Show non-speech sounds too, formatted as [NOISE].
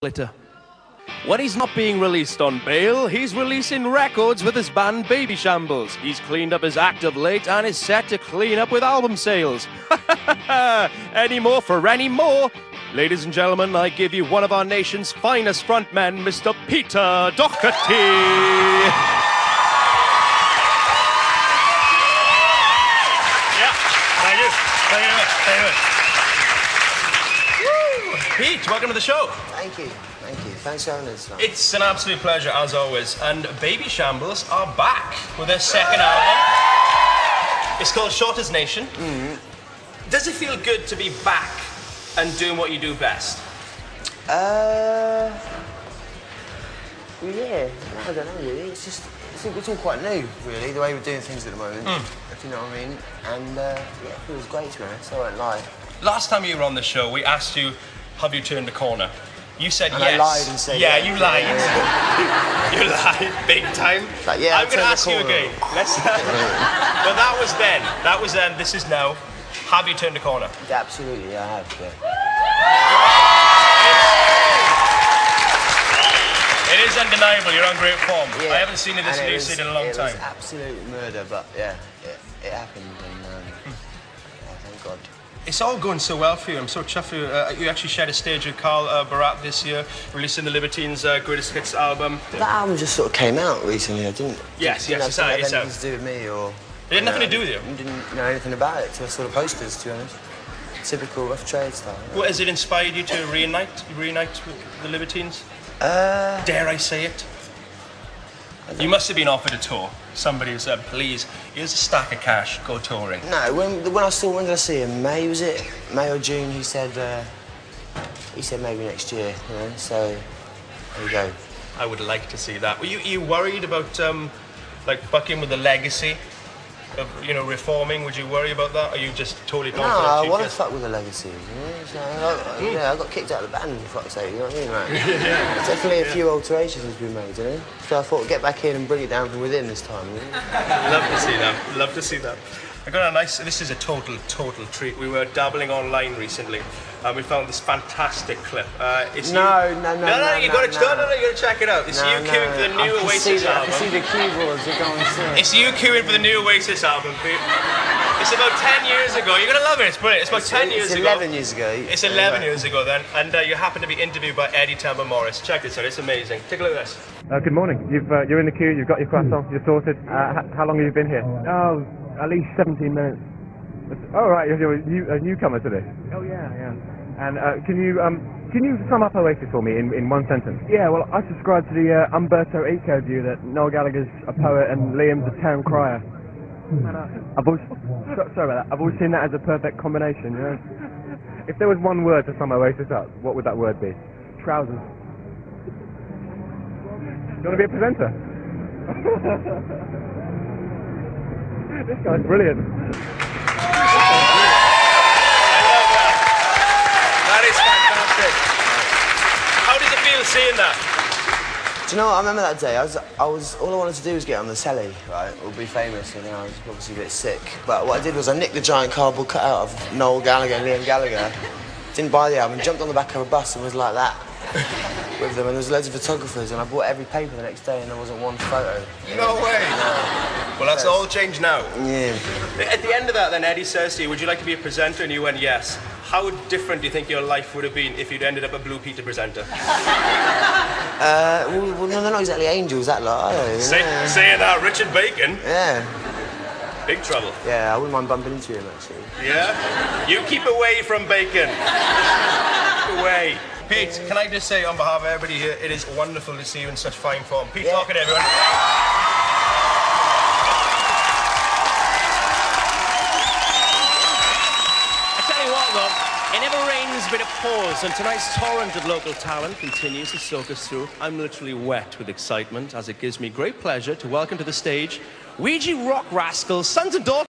Glitter. When he's not being released on bail, he's releasing records with his band Babyshambles. He's cleaned up his act of late and is set to clean up with album sales. [LAUGHS] any more for any more? Ladies and gentlemen, I give you one of our nation's finest frontmen, Mr. Peter Doherty. Yeah, thank you. Thank you. Thank you. Pete, welcome to the show. Thank you. Thank you. Thanks for having us. man. It's an absolute pleasure, as always. And Babyshambles are back with their second album. It's called Shotter's Nation. Does it feel good to be back and doing what you do best? Uh, yeah, I don't know really. It's just, it's, all- it's all quite new, really, the way we're doing things at the moment, if you know what I mean. And uh, yeah, it feels great to be honest, I won't lie. Last time you were on the show, we asked you, have you turned the corner? You said And I lied and said yeah. yeah. you lied. yeah, [LAUGHS] you lied big time. Like, yeah, I'm going to ask you again. Let's. [LAUGHS] but that was then. That was then. This is now. Have you turned the corner? Yeah, absolutely, yeah, I have, yeah. It is undeniable. You're on great form. I haven't seen you this lucid in a long it time. was absolute murder, but yeah, it, it happened, and um, yeah, thank God. It's all going so well for you. I'm so chuffed you. Uh, you actually shared a stage with Carl uh, Barat this year, releasing the Libertines' uh, Greatest Hits album. That album just sort of came out recently. I didn't. Yes, didn't yes, it's out, it's anything to do with me or. It had nothing to do with you? Didn't know anything about it. So I saw the posters, to be honest. Typical rough trade style. What has it inspired you to reunite, reunite with the Libertines? Uh, Dare I say it? You must have been offered a tour. Somebody said, please, here's a stack of cash, go touring. no. When when I saw when did I see him? May was it? May or June? He said. Uh, he said maybe next year. You know. So there you go. I would like to see that. Were you, you worried about, um, like, bucking with the legacy of, you know, reforming? Would you worry about that? Are you just totally No, confident? I want to fuck with the legacy. You know? I, hmm. yeah, I got kicked out of the band, for fuck's sake. You know what I mean? Like, [LAUGHS] Definitely a few alterations has been made, you know. So I thought, get back in and bring it down from within this time. You know? [LAUGHS] Love to see that. Love to see that. I got a nice. This is a total, total treat. We were dabbling online recently, and we found this fantastic clip. Uh, it's No, you, no, no, no, no, no, You no, got to, no. no, no, no, you got to check it out. It's No, you no, queuing for the new can Oasis see the, I album. can see the keyboards that go on soon. It's you queuing for the new Oasis album. Pete. It's about ten years ago. You're gonna love it. It's brilliant. It's about ten years it's ago. 11 years ago. It's 11 years ago then, and uh, you happen to be interviewed by Eddie Tambor Morris. Check this out. It's amazing. Take a look at this. Uh, good morning. You've, uh, you're in the queue, you've got your croissant, you're sorted. Uh, h- how long have you been here? Oh, at least 17 minutes. Oh, right, you're a, new, a newcomer to this. Oh, yeah, yeah. And uh, can you um, can you sum up Oasis for me in, in one sentence? Yeah, well, I subscribe to the uh, Umberto Eco view that Noel Gallagher's a poet and Liam's a town crier. I've always, so, sorry about that. I've always seen that as a perfect combination, you know. If there was one word to sum Oasis up, what would that word be? Trousers. You want to be a presenter? [LAUGHS] this guy's brilliant. That is fantastic. How does it feel seeing that? Do you know what? I remember that day. I was, I was, all I wanted to do was get on the telly, right, or be famous. And you know, I was obviously a bit sick. But what I did was I nicked the giant cardboard cutout of Noel Gallagher and Liam Gallagher. Didn't buy the album. Jumped on the back of a bus and was like that [LAUGHS] with them. And there was loads of photographers. And I bought every paper the next day, and there wasn't one photo. No way. Well, that's all changed now. Yeah. At the end of that, then Eddie says to you, "Would you like to be a presenter?" And you went, "Yes." How different do you think your life would have been if you'd ended up a Blue Peter presenter? [LAUGHS] Uh, well, well, no, they're not exactly angels, that lot, are they? Say, Yeah. saying that, Richard Bacon, yeah. big trouble. Yeah, I wouldn't mind bumping into him, actually. Yeah? You keep away from bacon. Keep away. Pete, can I just say on behalf of everybody here, it is wonderful to see you in such fine form. Pete, Yeah. talking to everyone. It never rains but it pours, and tonight's torrent of local talent continues to soak us through. I'm literally wet with excitement as it gives me great pleasure to welcome to the stage Ouija Rock Rascals, sons and daughters.